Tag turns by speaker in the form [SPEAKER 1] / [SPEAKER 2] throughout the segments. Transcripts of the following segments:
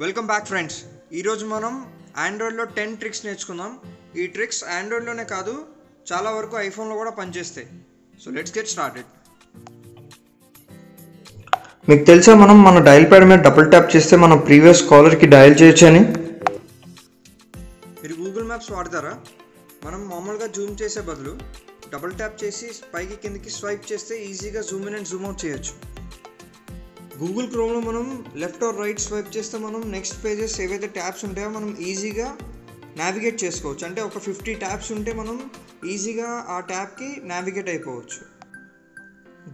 [SPEAKER 1] Welcome back friends ఈరోజు మనం ఆండ్రాయిడ్లో ten tricks నేర్చుకుందాం. ఈ ట్రిక్స్ ఆండ్రాయిడ్లోనే కాదు చాలా వరకు ఐఫోన్లో కూడా పనిచేస్తాయి. సో లెట్స్ గెట్ స్టార్టెడ్ మీకు తెలుసా మనం మన డయల్ ప్యాడ్ మీద డబుల్ ట్యాప్ చేస్తే మన ప్రీవియస్ కాలర్కి డయల్ చేయొచ్చు అని? మీరు గూగుల్ మ్యాప్స్ వాడతారా? మనం మామూలుగా జూమ్ చేసే బదులు డబుల్ ట్యాప్ చేసి పైకి కిందకి స్వైప్ చేస్తే ఈజీగా zoom in and zoom out చేయొచ్చు. గూగుల్ క్రోమ్లో మనం లెఫ్ట్ ఆర్ రైట్ స్వైప్ చేస్తే మనం నెక్స్ట్ పేజెస్ ఏవైతే ట్యాబ్స్ ఉంటాయో మనం ఈజీగా నావిగేట్ చేసుకోవచ్చు. అంటే ఒక ఫిఫ్టీ ట్యాబ్స్ ఉంటే మనం ఈజీగా ఆ ట్యాబ్కి నావిగేట్ అయిపోవచ్చు.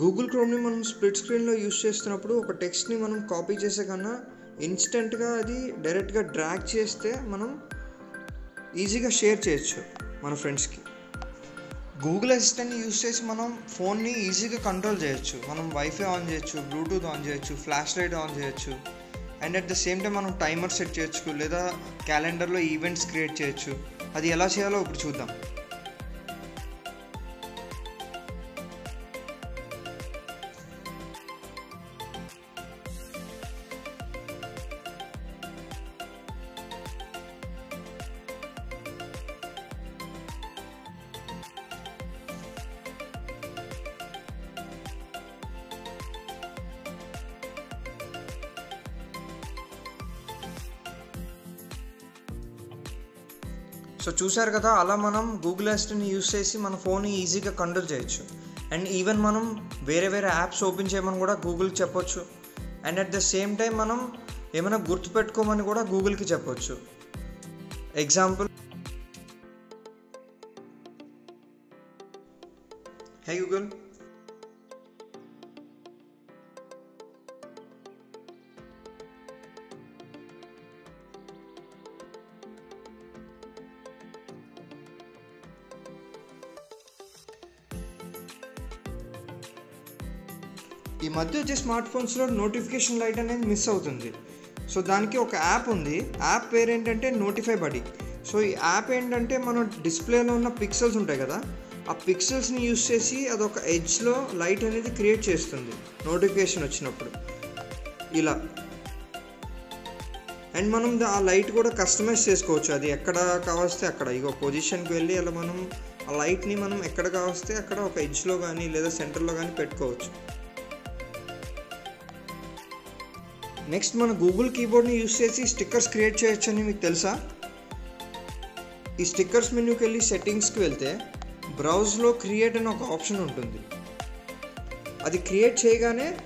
[SPEAKER 1] గూగుల్ క్రోమ్ని మనం స్ప్లిట్ స్క్రీన్లో యూస్ చేస్తున్నప్పుడు ఒక టెక్స్ట్ని మనం కాపీ చేసే కన్నా ఇన్స్టెంట్గా అది డైరెక్ట్గా డ్రాగ్ చేస్తే మనం ఈజీగా షేర్ చేయొచ్చు మన ఫ్రెండ్స్కి గూగుల్ అసిస్టెంట్ని యూస్ చేసి మనం ఫోన్ని ఈజీగా కంట్రోల్ చేయొచ్చు. మనం వైఫై ఆన్ చేయొచ్చు బ్లూటూత్ ఆన్ చేయొచ్చు ఫ్లాష్ లైట్ ఆన్ చేయొచ్చు. And at the same time మనం టైమర్ సెట్ చేయొచ్చు లేదా క్యాలెండర్లో ఈవెంట్స్ క్రియేట్ చేయొచ్చు. అది ఎలా చేయాలో ఇప్పుడు చూద్దాం. సో చూసారు కదా అలా మనం గూగుల్ అసిస్టెంట్ని యూస్ చేసి మన ఫోన్ని ఈజీగా కంట్రోల్ చేయొచ్చు. అండ్ ఈవెన్ మనం వేరే వేరే యాప్స్ ఓపెన్ చేయమని కూడా గూగుల్కి చెప్పొచ్చు. And at the same time మనం ఏమైనా గుర్తుపెట్టుకోమని కూడా గూగుల్కి చెప్పొచ్చు. ఎగ్జాంపుల్ హే గూగుల్ ఈ మధ్య వచ్చే స్మార్ట్ ఫోన్స్లో నోటిఫికేషన్ లైట్ అనేది మిస్ అవుతుంది. సో దానికి ఒక యాప్ ఉంది. యాప్ పేరు ఏంటంటే నోటిఫై బడి సో ఈ యాప్ ఏంటంటే మన డిస్ప్లేలో ఉన్న పిక్సెల్స్ ఉంటాయి కదా ఆ పిక్సెల్స్ని యూస్ చేసి అదొక ఎడ్జ్లో లైట్ అనేది క్రియేట్ చేస్తుంది నోటిఫికేషన్ వచ్చినప్పుడు. ఇలా. అండ్ మనం ఆ లైట్ కూడా కస్టమైజ్ చేసుకోవచ్చు. అది ఎక్కడ కావస్తే అక్కడ. ఇగో పొజిషన్కి వెళ్ళి అలా మనం ఆ లైట్ని మనం ఎక్కడ కావస్తే అక్కడ ఒక ఎడ్జ్లో కానీ లేదా సెంటర్లో కానీ పెట్టుకోవచ్చు. నెక్స్ట్ మనం గూగుల్ కీబోర్డ్ని యూస్ చేసి స్టిక్కర్స్ క్రియేట్ చేయొచ్చని మీకు తెలుసా? ఈ స్టిక్కర్స్ మెన్యూకి వెళ్ళి సెట్టింగ్స్కి వెళ్తే బ్రౌజ్లో క్రియేట్ అని ఒక ఆప్షన్ ఉంటుంది. అది క్రియేట్ చేయగానే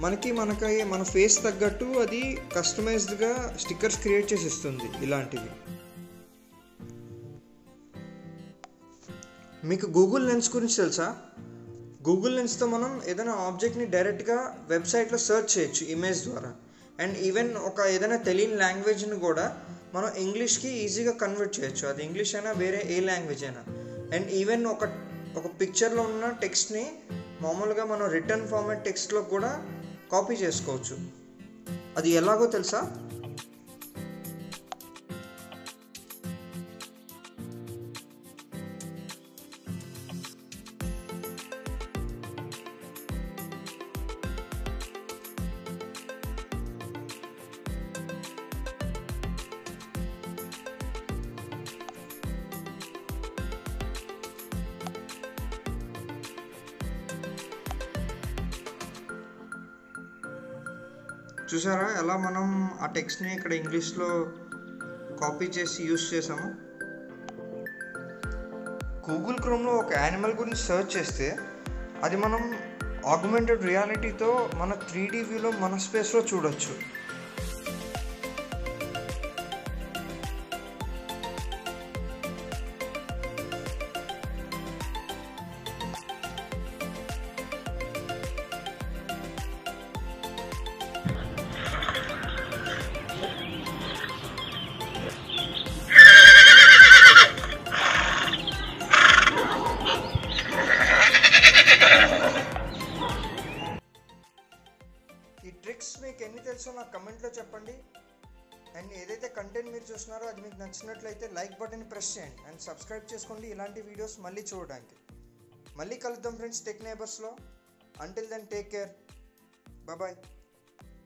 [SPEAKER 1] మనకి మనకి మన ఫేస్ తగ్గట్టు అది కస్టమైజ్డ్గా స్టిక్కర్స్ క్రియేట్ చేసి ఇస్తుంది ఇలాంటివి. మీకు గూగుల్ లెన్స్ గురించి తెలుసా? గూగుల్ లెన్స్తో మనం ఏదైనా ఆబ్జెక్ట్ని డైరెక్ట్గా వెబ్సైట్లో సెర్చ్ చేయొచ్చు ఇమేజ్ ద్వారా. అండ్ ఈవెన్ ఒక ఏదైనా తెలియని లాంగ్వేజ్ని కూడా మనం ఇంగ్లీష్కి ఈజీగా కన్వర్ట్ చేయొచ్చు. అది ఇంగ్లీష్ అయినా వేరే ఏ లాంగ్వేజ్ అయినా. అండ్ ఈవెన్ ఒక ఒక పిక్చర్లో ఉన్న టెక్స్ట్ని మామూలుగా మనం రిటర్న్ ఫార్మాట్ టెక్స్ట్లో కూడా కాపీ చేసుకోవచ్చు. అది ఎలాగో తెలుసా? చూసారా? ఎలా మనం ఆ టెక్స్ట్ని ఇక్కడ ఇంగ్లీష్లో కాపీ చేసి యూస్ చేసాము? గూగుల్ క్రోమ్లో ఒక యానిమల్ గురించి సెర్చ్ చేస్తే అది మనం ఆగ్మెంటెడ్ రియాలిటీతో మన త్రీ డీ వ్యూలో మన స్పేస్లో చూడొచ్చు. ఈ మీకు ఎన్ని తెలుసో నాకు కమెంట్లో చెప్పండి. అండ్ ఏదైతే కంటెంట్ మీరు చూస్తున్నారో అది మీకు నచ్చినట్లయితే లైక్ బటన్ ప్రెస్ చేయండి. అండ్ సబ్స్క్రైబ్ చేసుకోండి. ఇలాంటి వీడియోస్ మళ్ళీ చూడడానికి. మళ్ళీ కలుద్దాం friends tech నేబర్స్లో until then take care bye